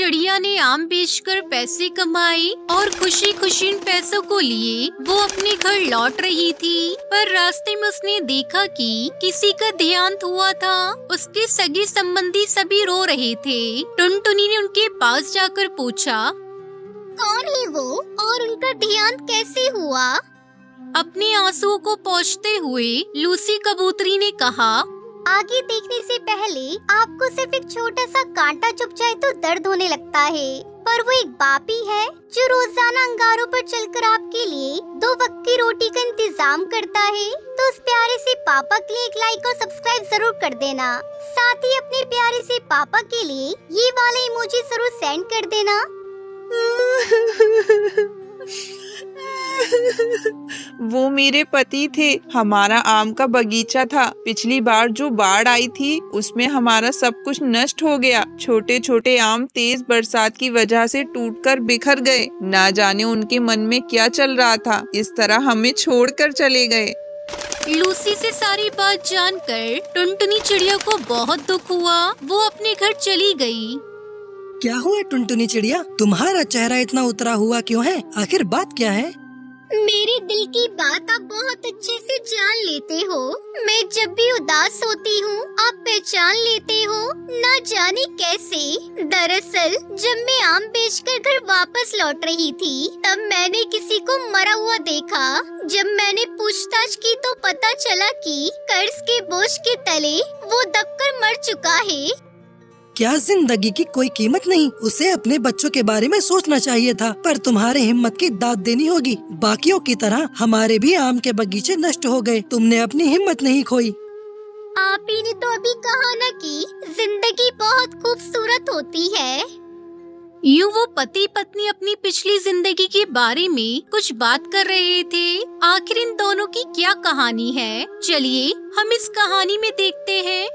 चिड़िया ने आम बेचकर पैसे कमाए और खुशी खुशी इन पैसों को लिए, वो अपने घर लौट रही थी। पर रास्ते में उसने देखा कि किसी का ध्यान हुआ था। उसके सगे संबंधी सभी रो रहे थे। टुनटुनी ने उनके पास जाकर पूछा, कौन है वो और उनका ध्यान कैसे हुआ? अपने आंसुओं को पहुँचते हुए लूसी कबूतरी ने कहा आगे देखने से पहले आपको सिर्फ़ एक छोटा सा कांटा चुप जाए तो दर्द होने लगता है। पर वो एक बापी है जो रोज़ाना अंगारों पर चलकर आपके लिए दो वक्त की रोटी का इंतज़ाम करता है। तो उस प्यारे से पापा के लिए एक लाइक और सब्सक्राइब ज़रूर कर देना। साथ ही अपने प्यारे से पापा के लिए ये वाला इमोजी ज़रूर सेंड कर देना। वो मेरे पति थे। हमारा आम का बगीचा था। पिछली बार जो बाढ़ आई थी, उसमें हमारा सब कुछ नष्ट हो गया। छोटे छोटे आम तेज बरसात की वजह से टूटकर बिखर गए। ना जाने उनके मन में क्या चल रहा था। इस तरह हमें छोड़कर चले गए। लूसी से सारी बात जानकर टुनटुनी चिड़िया को बहुत दुख हुआ। वो अपने घर चली गई। क्या हुआ टुनटुनी चिड़िया? तुम्हारा चेहरा इतना उतरा हुआ क्यों है? आखिर बात क्या है? मेरे दिल की बात आप बहुत अच्छे से जान लेते हो। मैं जब भी उदास होती हूँ, आप पहचान लेते हो। न जाने कैसे। दरअसल, जब मैं आम बेचकर घर वापस लौट रही थी, तब मैंने किसी को मरा हुआ देखा। जब मैंने पूछताछ की तो पता चला कि कर्ज के बोझ के तले वो दबकर मर चुका है। क्या ज़िंदगी की कोई कीमत नहीं? उसे अपने बच्चों के बारे में सोचना चाहिए था पर तुम्हारे हिम्मत की दाद देनी होगी। बाकियों की तरह हमारे भी आम के बगीचे नष्ट हो गए। तुमने अपनी हिम्मत नहीं खोई। आप ही ने तो अभी कहा न कि ज़िंदगी बहुत खूबसूरत होती है। यूँ वो पति पत्नी अपनी पिछली ज़िंदगी के बारे में कुछ बात कर रहे थे। आखिर इन दोनों की क्या कहानी है? चलिए हम इस कहानी में देखते हैं।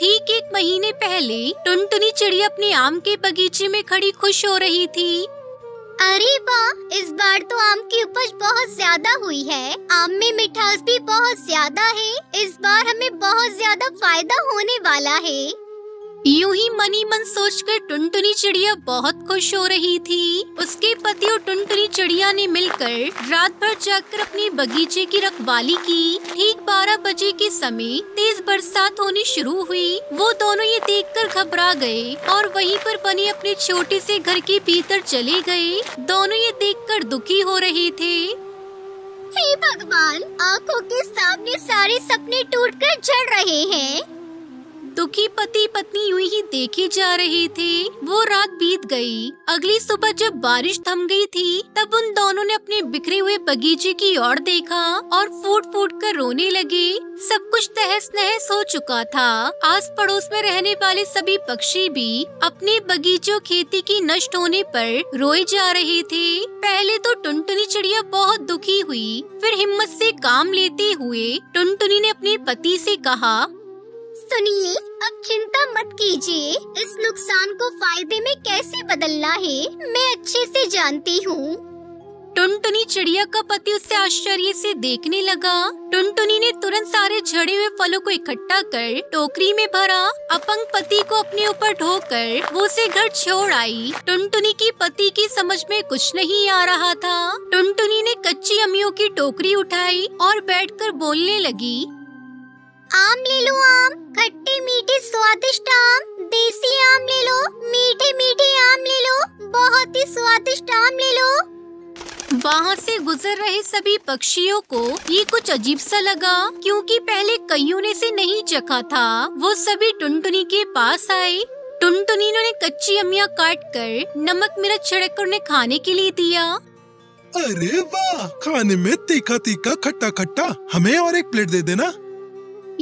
ठीक एक महीने पहले टुनटुनी चिड़िया अपने आम के बगीचे में खड़ी खुश हो रही थी। अरे वाह, इस बार तो आम की उपज बहुत ज़्यादा हुई है। आम में मिठास भी बहुत ज़्यादा है। इस बार हमें बहुत ज़्यादा फ़ायदा होने वाला है। यूँ ही मनी मन सोचकर टुनटुनी चिड़िया बहुत खुश हो रही थी। उसके पति और टुनटुनी चिड़िया ने मिलकर रात भर जाकर अपने बगीचे की रखवाली की। ठीक बारह बजे के समय तेज बरसात होनी शुरू हुई। वो दोनों ये देखकर घबरा गए और वहीं पर बने अपने छोटे से घर के भीतर चले गए। दोनों ये देखकर दुखी हो रहे थे। हे भगवान, आँखों के सामने सारे सपने टूटकर जड़ रहे हैं। दुखी पति पत्नी यूँ ही देखे जा रहे थे। वो रात बीत गई। अगली सुबह जब बारिश थम गई थी, तब उन दोनों ने अपने बिखरे हुए बगीचे की ओर देखा और फूट फूट कर रोने लगे। सब कुछ तहस नहस हो चुका था। आस पड़ोस में रहने वाले सभी पक्षी भी अपने बगीचों खेती की नष्ट होने पर रोए जा रहे थे। पहले तो टुनटुनी चिड़िया बहुत दुखी हुई। फिर हिम्मत से काम लेते हुए टुनटुनी ने अपने पति से कहा सुनिए, अब चिंता मत कीजिए। इस नुकसान को फ़ायदे में कैसे बदलना है, मैं अच्छे से जानती हूँ। टुनटुनी चिड़िया का पति उससे आश्चर्य से देखने लगा। टुनटुनी ने तुरंत सारे झड़े हुए फलों को इकट्ठा कर टोकरी में भरा। अपंग पति को अपने ऊपर ढोकर वो उसे घर छोड़ आई। टुनटुनी की पति की समझ में कुछ नहीं आ रहा था। टुनटुनी ने कच्ची अमियों की टोकरी उठाई और बैठकर बोलने लगी आम ले लो आम खट्टे मीठे स्वादिष्ट आम देसी आम ले लो मीठे मीठे आम ले लो बहुत ही स्वादिष्ट आम ले लो। वहाँ से गुजर रहे सभी पक्षियों को ये कुछ अजीब सा लगा क्योंकि पहले कईयों ने से नहीं चखा था। वो सभी टुनटुनी के पास आए। टुनटुनी ने कच्ची अमिया काट कर नमक मिर्च छिड़क कर उन्हें खाने के लिए दिया। अरे वाह! खाने में तीखा तीखा खट्टा खट्टा हमें और एक प्लेट दे देना।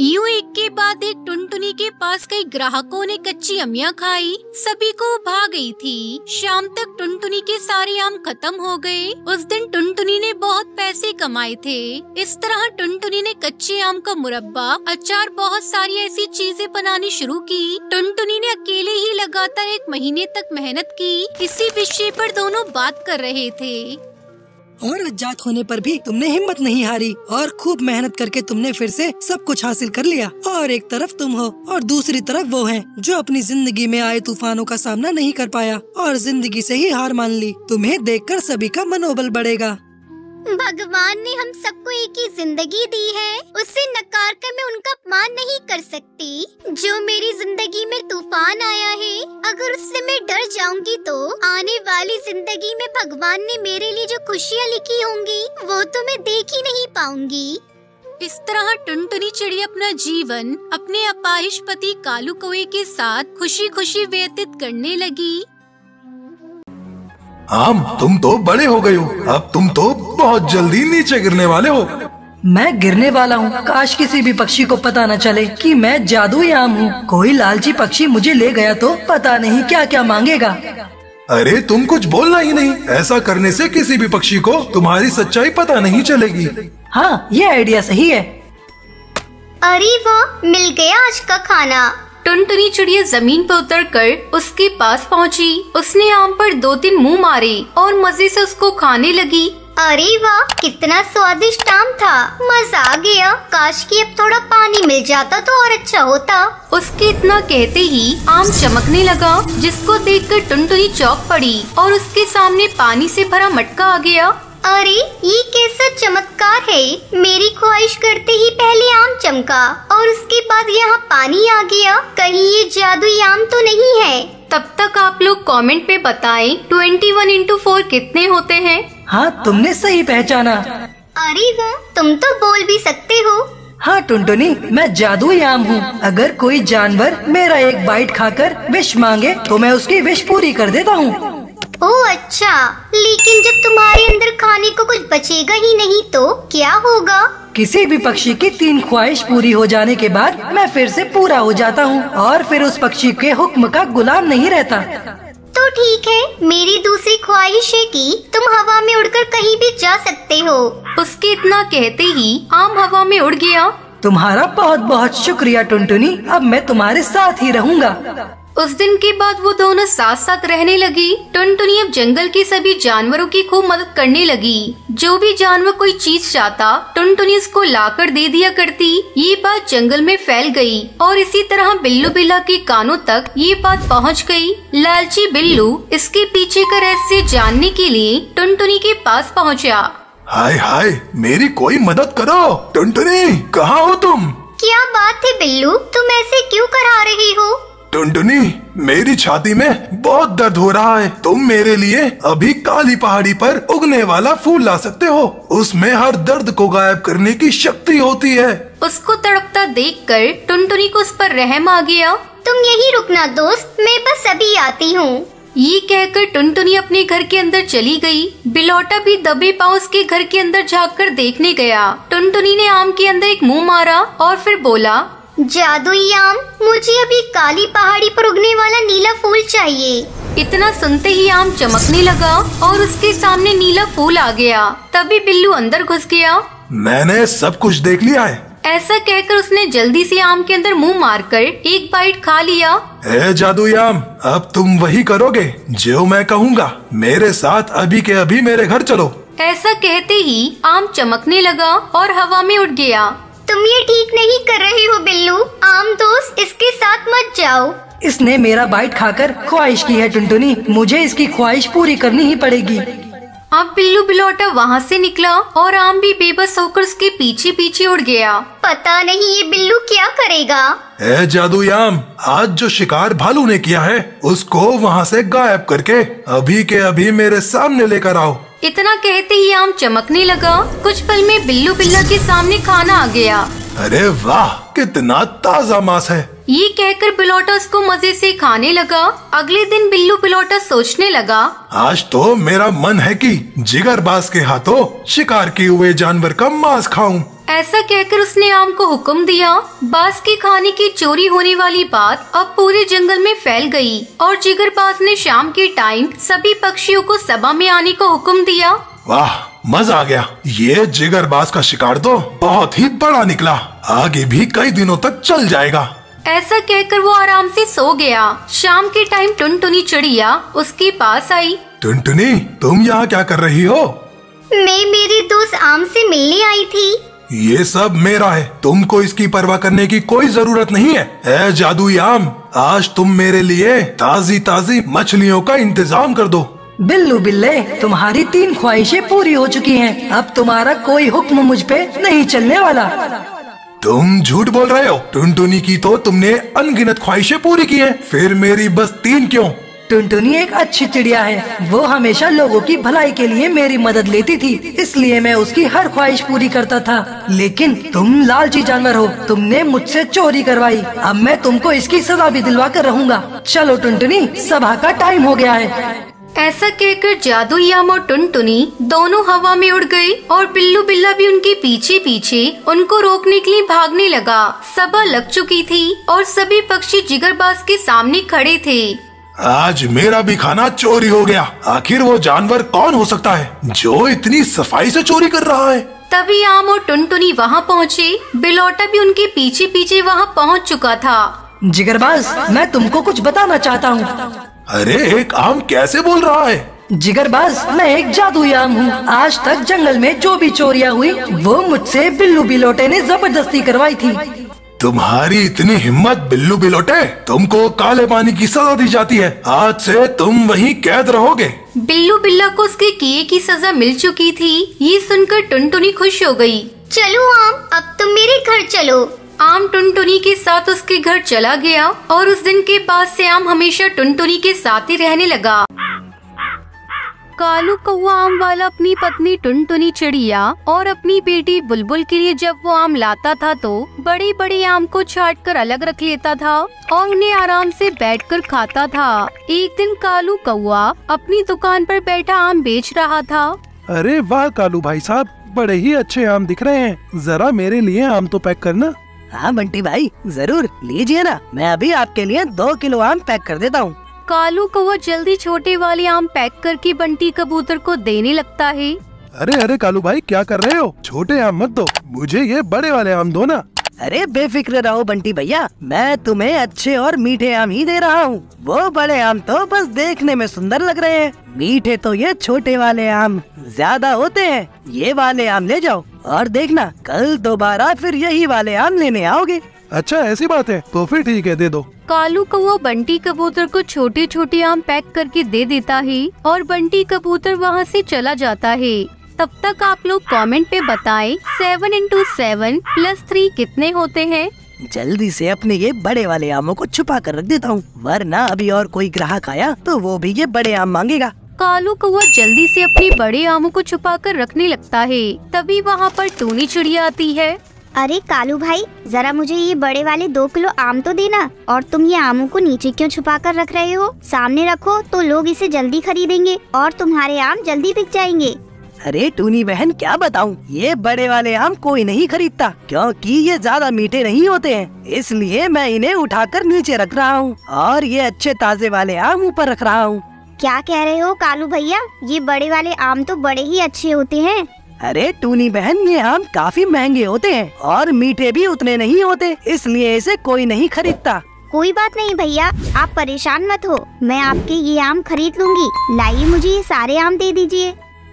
यूँ एक के बाद एक टुनटुनी के पास कई ग्राहकों ने कच्ची अमिया खाई। सभी को भा गई थी। शाम तक टुनटुनी के सारे आम खत्म हो गए। उस दिन टुनटुनी ने बहुत पैसे कमाए थे। इस तरह टुनटुनी ने कच्चे आम का मुरब्बा, अचार, बहुत सारी ऐसी चीज़ें बनानी शुरू की। टुनटुनी ने अकेले ही लगातार एक महीने तक मेहनत की। इसी विषय पर दोनों बात कर रहे थे। और अज्जात होने पर भी तुमने हिम्मत नहीं हारी और खूब मेहनत करके तुमने फिर से सब कुछ हासिल कर लिया। और एक तरफ़ तुम हो और दूसरी तरफ़ वो है, जो अपनी ज़िंदगी में आए तूफानों का सामना नहीं कर पाया और ज़िंदगी से ही हार मान ली। तुम्हें देखकर सभी का मनोबल बढ़ेगा। भगवान ने हम सबको एक ही ज़िंदगी दी है। उसे नकार कर मैं उनका अपमान नहीं कर सकती। जो मेरी ज़िंदगी में तूफ़ान आया है अगर उससे मैं डर जाऊँगी तो आने वाली ज़िंदगी में भगवान ने मेरे लिए जो खुशियाँ लिखी होंगी वो तो मैं देख ही नहीं पाऊँगी। इस तरह टुनटुनी चिड़ी अपना जीवन अपने अपाहिश पति कालू कौए के साथ खुशी खुशी व्यतीत करने लगी। आम तुम तो बड़े हो गए हो। अब तुम तो बहुत जल्दी नीचे गिरने वाले हो। मैं गिरने वाला हूँ। काश किसी भी पक्षी को पता न चले कि मैं जादुई आम हूँ। कोई लालची पक्षी मुझे ले गया तो पता नहीं क्या क्या मांगेगा। अरे तुम कुछ बोलना ही नहीं। ऐसा करने से किसी भी पक्षी को तुम्हारी सच्चाई पता नहीं चलेगी। हाँ ये आइडिया सही है। अरे वाह मिल गया आज का खाना। टुनटुनी चिड़िया ज़मीन पर उतर कर उसके पास पहुँची। उसने आम पर दो तीन मुँह मारे और मज़े से उसको खाने लगी। अरे वाह कितना स्वादिष्ट आम था। मज़ा आ गया। काश की अब थोड़ा पानी मिल जाता तो और अच्छा होता। उसके इतना कहते ही आम चमकने लगा जिसको देखकर टुनटुनी चौक पड़ी और उसके सामने पानी से भरा मटका आ गया। अरे ये कैसा चमत्कार है। मेरी ख्वाहिश करते ही पहले आम चमका और उसके बाद यहाँ पानी आ गया। कहीं ये जादुई आम तो नहीं है। तब तक आप लोग कमेंट में बताएँ ट्वेंटी वन इंटू फोर कितने होते हैं? हाँ तुमने सही पहचाना। अरे वाह तुम तो बोल भी सकते हो। हाँ टुनटुनी मैं जादुई आम हूँ। अगर कोई जानवर मेरा एक बाइट खाकर विश मांगे तो मैं उसकी विश पूरी कर देता हूँ। ओ अच्छा। लेकिन जब तुम्हारे अंदर खाने को कुछ बचेगा ही नहीं तो क्या होगा? किसी भी पक्षी की तीन ख्वाहिश पूरी हो जाने के बाद मैं फिर से पूरा हो जाता हूँ और फिर उस पक्षी के हुक्म का गुलाम नहीं रहता। तो ठीक है। मेरी दूसरी ख्वाहिश है कि तुम हवा में उड़कर कहीं भी जा सकते हो। उसके इतना कहते ही आम हवा में उड़ गया। तुम्हारा बहुत बहुत शुक्रिया टुनटुनी। अब मैं तुम्हारे साथ ही रहूँगा। उस दिन के बाद वो दोनों साथ साथ रहने लगी। टुनटुनी अब जंगल के सभी जानवरों की खूब मदद करने लगी। जो भी जानवर कोई चीज़ चाहता टुनटुनी उसको लाकर दे दिया करती। ये बात जंगल में फैल गई और इसी तरह बिल्लू बिल्ला के कानों तक ये बात पहुँच गई। लालची बिल्लू इसके पीछे का रहस्य जानने के लिए टुनटुनी के पास पहुँचा। हाय हाय मेरी कोई मदद करो। टुनटुनी कहाँ हो तुम? क्या बात है बिल्लू? तुम ऐसे क्यों करा रही हो टुनटुनी मेरी छाती में बहुत दर्द हो रहा है। तुम मेरे लिए अभी काली पहाड़ी पर उगने वाला फूल ला सकते हो। उसमें हर दर्द को गायब करने की शक्ति होती है। उसको तड़पता देखकर टुनटुनी को उस पर रहम आ गया। तुम यही रुकना दोस्त मैं बस अभी आती हूँ। ये कहकर टुनटुनी अपने घर के अंदर चली गई। बिलौटा भी दबे पाँव उसके घर के अंदर झाँक कर देखने गया। टुनटुनी ने आम के अंदर एक मुँह मारा और फिर बोला जादुई आम मुझे अभी काली पहाड़ी पर उगने वाला नीला फूल चाहिए। इतना सुनते ही आम चमकने लगा और उसके सामने नीला फूल आ गया। तभी बिल्लू अंदर घुस गया। मैंने सब कुछ देख लिया है। ऐसा कहकर उसने जल्दी से आम के अंदर मुँह मारकर एक बाइट खा लिया। ए जादुई आम अब तुम वही करोगे जो मैं कहूँगा। मेरे साथ अभी के अभी मेरे घर चलो। ऐसा कहते ही आम चमकने लगा और हवा में उड़ गया। तुम ये ठीक नहीं कर रहे हो बिल्लू। आम दोस्त इसके साथ मत जाओ। इसने मेरा बाइट खाकर ख्वाहिश की है टुनटुनी। मुझे इसकी ख्वाहिश पूरी करनी ही पड़ेगी। अब बिल्लू बिलौटा वहाँ से निकला और आम भी बेबस होकर उसके पीछे पीछे उड़ गया। पता नहीं ये बिल्लू क्या करेगा। ए जादुई आम आज जो शिकार भालू ने किया है उसको वहाँ से गायब करके अभी के अभी मेरे सामने लेकर आओ। इतना कहते ही आम चमकने लगा। कुछ पल में बिल्लू बिल्ला के सामने खाना आ गया। अरे वाह कितना ताज़ा मांस है। ये कहकर बिलोटा उसको मज़े से खाने लगा। अगले दिन बिल्लू बिलोटा सोचने लगा। आज तो मेरा मन है कि जिगरबाज के हाथों शिकार किए हुए जानवर का मांस खाऊं। ऐसा कहकर उसने आम को हुक्म दिया। बास के खाने की चोरी होने वाली बात अब पूरे जंगल में फैल गई और जिगरबाज ने शाम के टाइम सभी पक्षियों को सभा में आने को हुक्म दिया। वाह मज़ा आ गया। ये जिगरबाज का शिकार तो बहुत ही बड़ा निकला। आगे भी कई दिनों तक चल जाएगा। ऐसा कहकर वो आराम से सो गया। शाम के टाइम टुनटुनी चिड़िया उसके पास आई। टुनटुनी तुम यहाँ क्या कर रही हो? मैं मेरे दोस्त आम से मिलने आई थी। ये सब मेरा है। तुमको इसकी परवाह करने की कोई ज़रूरत नहीं है। ए जादुई आम आज तुम मेरे लिए ताजी ताजी मछलियों का इंतज़ाम कर दो। बिल्लू बिल्ले तुम्हारी तीन ख्वाहिशें पूरी हो चुकी हैं। अब तुम्हारा कोई हुक्म मुझ पे नहीं चलने वाला। तुम झूठ बोल रहे हो। टुनटुनी की तो तुमने अनगिनत ख्वाहिशें पूरी की हैं। फिर मेरी बस तीन क्यों? टुनटुनी एक अच्छी चिड़िया है। वो हमेशा लोगों की भलाई के लिए मेरी मदद लेती थी, इसलिए मैं उसकी हर ख्वाहिश पूरी करता था। लेकिन तुम लालची जानवर हो, तुमने मुझसे चोरी करवाई। अब मैं तुमको इसकी सजा भी दिलवा कर रहूँगा। चलो टुनटुनी, सभा का टाइम हो गया है। ऐसा कहकर जादू, याम और टुनटुनी दोनों हवा में उड़ गए और बिल्लू बिल्ला भी उनके पीछे पीछे उनको रोकने के लिए भागने लगा। सभा लग चुकी थी और सभी पक्षी जिगरबाज के सामने खड़े थे। आज मेरा भी खाना चोरी हो गया। आखिर वो जानवर कौन हो सकता है? जो इतनी सफ़ाई से चोरी कर रहा है। तभी आम और टुनटुनी वहाँ पहुँचे। बिलौटा भी उनके पीछे पीछे वहाँ पहुँच चुका था। जिगरबाज मैं तुमको कुछ बताना चाहता हूँ। अरे एक आम कैसे बोल रहा है? जिगरबाज मैं एक जादुई आम हूँ। आज तक जंगल में जो भी चोरियाँ हुई वो मुझसे बिल्लू बिलोटे ने ज़बरदस्ती करवाई थी। तुम्हारी इतनी हिम्मत बिल्लू बिलोटे तुमको काले पानी की सजा दी जाती है। आज से तुम वहीं कैद रहोगे। बिल्लू बिल्ला को उसके किए की सजा मिल चुकी थी। ये सुनकर टुनटुनी खुश हो गई। चलो आम अब तुम मेरे घर चलो। आम टुनटुनी के साथ उसके घर चला गया और उस दिन के बाद से आम हमेशा टुनटुनी के साथ ही रहने लगा। कालू कौआ आम वाला अपनी पत्नी टुनटुनी चिड़िया और अपनी बेटी बुलबुल के लिए जब वो आम लाता था तो बड़े बड़े आम को छाट कर अलग रख लेता था और उन्हें आराम से बैठकर खाता था। एक दिन कालू कौआ अपनी दुकान पर बैठा आम बेच रहा था। अरे वाह कालू भाई साहब बड़े ही अच्छे आम दिख रहे हैं। जरा मेरे लिए आम तो पैक करना। हाँ बंटी भाई ज़रूर लीजिए ना। मैं अभी आपके लिए दो किलो आम पैक कर देता हूँ। कालू कौआ जल्दी छोटे वाले आम पैक करके बंटी कबूतर को देने लगता है। अरे अरे कालू भाई क्या कर रहे हो? छोटे आम मत दो। मुझे ये बड़े वाले आम दो ना। अरे बेफिक्र रहो बंटी भैया। मैं तुम्हें अच्छे और मीठे आम ही दे रहा हूँ। वो बड़े आम तो बस देखने में सुंदर लग रहे हैं। मीठे तो ये छोटे वाले आम ज़्यादा होते हैं। ये वाले आम ले जाओ। और देखना कल दोबारा फिर यही वाले आम लेने आओगे। अच्छा ऐसी बात है। तो फिर ठीक है दे दो। कालू कौआ बंटी कबूतर को छोटे छोटे आम पैक करके दे देता है और बंटी कबूतर वहाँ से चला जाता है। तब तक आप लोग कमेंट पे बताएँ seven into seven plus three कितने होते हैं? जल्दी से अपने ये बड़े वाले आमों को छुपा कर रख देता हूँ वरना अभी और कोई ग्राहक आया तो वो भी ये बड़े आम मांगेगा। कालू कौआ जल्दी से अपने बड़े आमों को छुपा कर रखने लगता है तभी वहाँ पर टूनी चिड़िया आती है। अरे कालू भाई जरा मुझे ये बड़े वाले दो किलो आम तो देना और तुम ये आमों को नीचे क्यों छुपा कर रख रहे हो? सामने रखो तो लोग इसे जल्दी खरीदेंगे और तुम्हारे आम जल्दी बिक जाएँगे। अरे टूनी बहन क्या बताऊँ? ये बड़े वाले आम कोई नहीं खरीदता क्योंकि ये ज़्यादा मीठे नहीं होते हैं। इसलिए मैं इन्हें उठाकर नीचे रख रहा हूँ और ये अच्छे ताजे वाले आम ऊपर रख रहा हूँ। क्या कह रहे हो कालू भैया? ये बड़े वाले आम तो बड़े ही अच्छे होते हैं। अरे टूनी बहन ये आम काफ़ी महँगे होते हैं और मीठे भी उतने नहीं होते इसलिए इसे कोई नहीं खरीदता। कोई बात नहीं भैया आप परेशान मत हो। मैं आपके ये आम खरीद लूँगी। लाइए मुझे ये सारे आम दे दीजिए।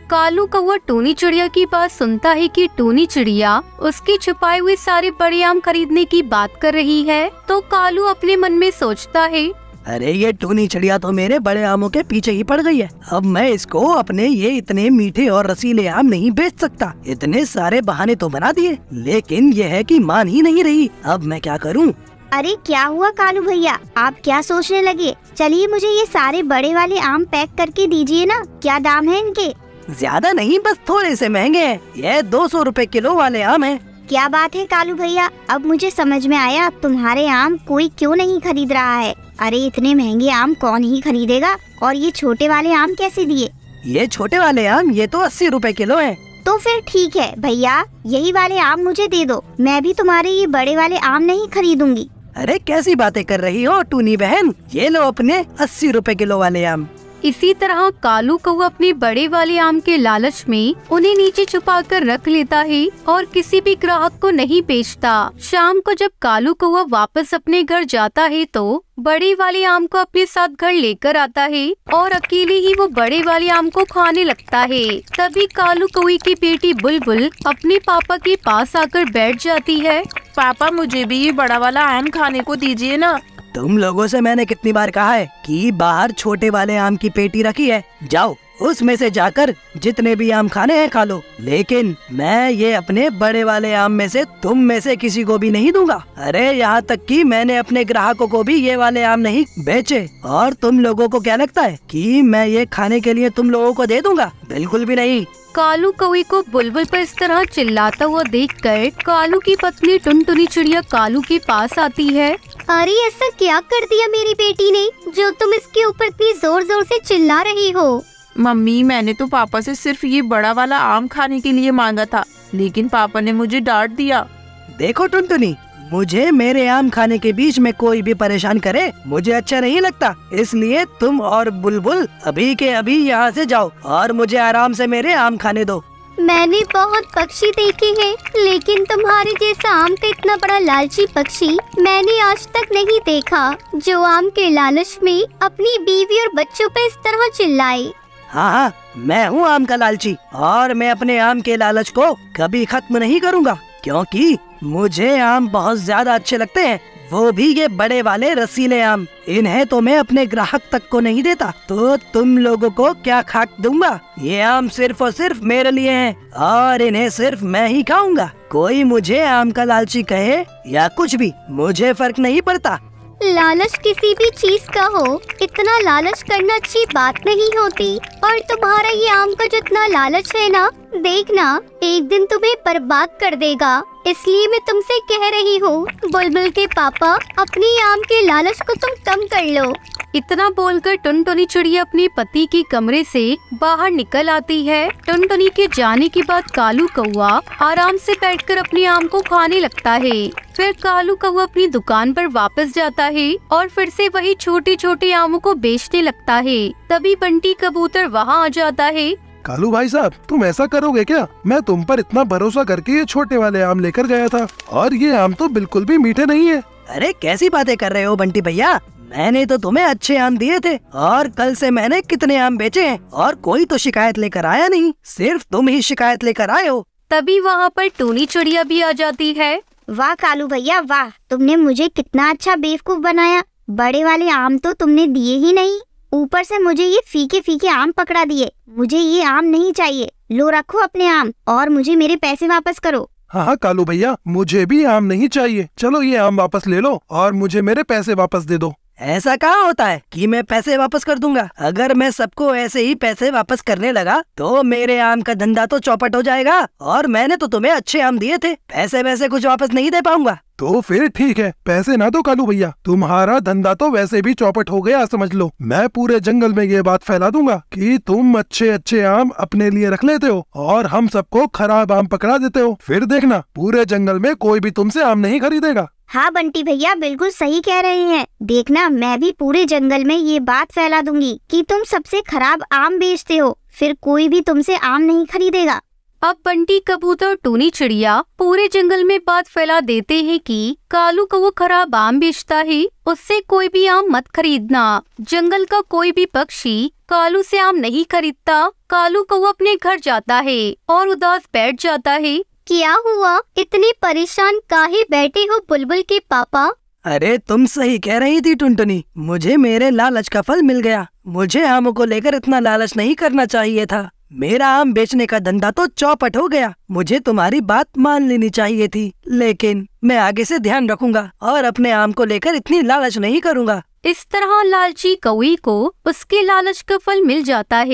कालू कौआ टूनी चिड़िया की बात सुनता है कि टूनी चिड़िया उसके छुपाए हुए सारे बड़े आम खरीदने की बात कर रही है तो कालू अपने मन में सोचता है अरे ये टूनी चिड़िया तो मेरे बड़े आमों के पीछे ही पड़ गई है। अब मैं इसको अपने ये इतने मीठे और रसीले आम नहीं बेच सकता। इतने सारे बहाने तो बना दिए लेकिन यह है कि मान ही नहीं रही। अब मैं क्या करूँ? अरे क्या हुआ कालू भैया? आप क्या सोचने लगे? चलिए मुझे ये सारे बड़े वाले आम पैक करके दीजिए ना। क्या दाम है इनके? ज़्यादा नहीं बस थोड़े से महँगे हैं। ये दो सौ रूपए किलो वाले आम हैं। क्या बात है कालू भैया? अब मुझे समझ में आया तुम्हारे आम कोई क्यों नहीं खरीद रहा है। अरे इतने महँगे आम कौन ही खरीदेगा? और ये छोटे वाले आम कैसे दिए? ये छोटे वाले आम ये तो अस्सी रुपए किलो है। तो फिर ठीक है भैया यही वाले आम मुझे दे दो। मैं भी तुम्हारे ये बड़े वाले आम नहीं खरीदूँगी। अरे कैसी बातें कर रही हो टूनी बहन? ये लो अपने अस्सी रुपए किलो वाले आम। इसी तरह कालू कौआ अपने बड़े वाले आम के लालच में उन्हें नीचे छुपा कर रख लेता है और किसी भी ग्राहक को नहीं बेचता। शाम को जब कालू कौआ वापस अपने घर जाता है तो बड़े वाले आम को अपने साथ घर लेकर आता है और अकेले ही वो बड़े वाले आम को खाने लगता है। तभी कालू कौए की बेटी बुलबुल अपने पापा के पास आकर बैठ जाती है। पापा, मुझे भी ये बड़ा वाला आम खाने को दीजिए ना। तुम लोगों से मैंने कितनी बार कहा है कि बाहर छोटे वाले आम की पेटी रखी है। जाओ। उसमें से जाकर जितने भी आम खाने हैं खा लो। लेकिन मैं ये अपने बड़े वाले आम में से तुम में से किसी को भी नहीं दूँगा। अरे यहाँ तक कि मैंने अपने ग्राहकों को भी ये वाले आम नहीं बेचे। और तुम लोगों को क्या लगता है कि मैं ये खाने के लिए तुम लोगों को दे दूँगा? बिल्कुल भी नहीं। कालू कौए को बुलबुल पर इस तरह चिल्लाता हुआ देख देखकर कालू की पत्नी टुनटुनी चिड़िया कालू के पास आती है। अरे ऐसा क्या कर दिया मेरी बेटी ने जो तुम इसके ऊपर इतनी ज़ोर ज़ोर से चिल्ला रही हो? मम्मी मैंने तो पापा से सिर्फ़ ये बड़ा वाला आम खाने के लिए मांगा था लेकिन पापा ने मुझे डांट दिया। देखो टुनटुनी मुझे मेरे आम खाने के बीच में कोई भी परेशान करे मुझे अच्छा नहीं लगता। इसलिए तुम और बुलबुल अभी के अभी यहाँ से जाओ और मुझे आराम से मेरे आम खाने दो। मैंने बहुत पक्षी देखे हैं लेकिन तुम्हारे जैसा आम का इतना बड़ा लालची पक्षी मैंने आज तक नहीं देखा जो आम के लालच में अपनी बीवी और बच्चों पर इस तरह चिल्लाए। हाँ हाँ मैं हूँ आम का लालची, और मैं अपने आम के लालच को कभी खत्म नहीं करूँगा, क्योंकि मुझे आम बहुत ज़्यादा अच्छे लगते हैं। वो भी ये बड़े वाले रसीले आम। इन्हें तो मैं अपने ग्राहक तक को नहीं देता। तो तुम लोगों को क्या खाक दूँगा? ये आम सिर्फ़ और सिर्फ़ मेरे लिए हैं, और इन्हें सिर्फ़ मैं ही खाऊँगा। कोई मुझे आम का लालची कहे या कुछ भी, मुझे फ़र्क नहीं पड़ता। लालच किसी भी चीज़ का हो, इतना लालच करना अच्छी बात नहीं होती। और तुम्हारा ये आम का जितना लालच है ना, देखना, एक दिन तुम्हें बर्बाद कर देगा। इसलिए मैं तुमसे कह रही हूँ, बुलबुल के पापा अपनी आम के लालच को तुम कम कर लो। इतना बोलकर टुनटुनी चिड़िया अपने पति के कमरे से बाहर निकल आती है। टुनटुनी के जाने के बाद कालू कौआ आराम से बैठकर अपने आम को खाने लगता है। फिर कालू कौआ अपनी दुकान पर वापस जाता है और फिर से वही छोटे छोटे आमों को बेचने लगता है। तभी बंटी कबूतर वहाँ आ जाता है कालू भाई साहब तुम ऐसा करोगे क्या? मैं तुम पर इतना भरोसा करके ये छोटे वाले आम लेकर गया था और ये आम तो बिल्कुल भी मीठे नहीं है। अरे कैसी बातें कर रहे हो बंटी भैया? मैंने तो तुम्हें अच्छे आम दिए थे और कल से मैंने कितने आम बेचे हैं और कोई तो शिकायत लेकर आया नहीं सिर्फ़ तुम ही शिकायत लेकर आए हो। तभी वहाँ पर टूनी चिड़िया भी आ जाती है। वाह कालू भैया वाह तुमने मुझे कितना अच्छा बेवकूफ़ बनाया। बड़े वाले आम तो तुमने दिए ही नहीं। ऊपर से मुझे ये फीके फीके आम पकड़ा दिए। मुझे ये आम नहीं चाहिए। लो रखो अपने आम और मुझे मेरे पैसे वापस करो। हाँ हाँ कालू भैया मुझे भी आम नहीं चाहिए। चलो ये आम वापस ले लो और मुझे मेरे पैसे वापस दे दो। ऐसा कहाँ होता है कि मैं पैसे वापस कर दूँगा? अगर मैं सबको ऐसे ही पैसे वापस करने लगा तो मेरे आम का धंधा तो चौपट हो जाएगा और मैंने तो तुम्हें अच्छे आम दिए थे। पैसे वैसे कुछ वापस नहीं दे पाऊँगा। तो फिर ठीक है, पैसे ना दो कालू भैया। तुम्हारा धंधा तो वैसे भी चौपट हो गया, समझ लो। मैं पूरे जंगल में ये बात फैला दूँगा कि तुम अच्छे अच्छे आम अपने लिए रख लेते हो और हम सबको खराब आम पकड़ा देते हो। फिर देखना, पूरे जंगल में कोई भी तुमसे आम नहीं खरीदेगा। हाँ बंटी भैया, बिल्कुल सही कह रहे हैं। देखना, मैं भी पूरे जंगल में ये बात फैला दूँगी कि तुम सबसे खराब आम बेचते हो, फिर कोई भी तुमसे आम नहीं खरीदेगा। अब बंटी कबूतर टूनी चिड़िया पूरे जंगल में बात फैला देते हैं कि कालू को वो खराब आम बेचता है उससे कोई भी आम मत खरीदना। जंगल का कोई भी पक्षी कालू से आम नहीं खरीदता कालू को वो अपने घर जाता है और उदास बैठ जाता है। क्या हुआ? इतने परेशान काहे बैठे हो बुलबुल के पापा? अरे तुम सही कह रही थी टुनटुनी। मुझे मेरे लालच का फल मिल गया। मुझे आमों को लेकर इतना लालच नहीं करना चाहिए था। मेरा आम बेचने का धंधा तो चौपट हो गया। मुझे तुम्हारी बात मान लेनी चाहिए थी, लेकिन मैं आगे से ध्यान रखूँगा और अपने आम को लेकर इतनी लालच नहीं करूँगा। इस तरह लालची कौ को उसके लालच का फल मिल जाता है।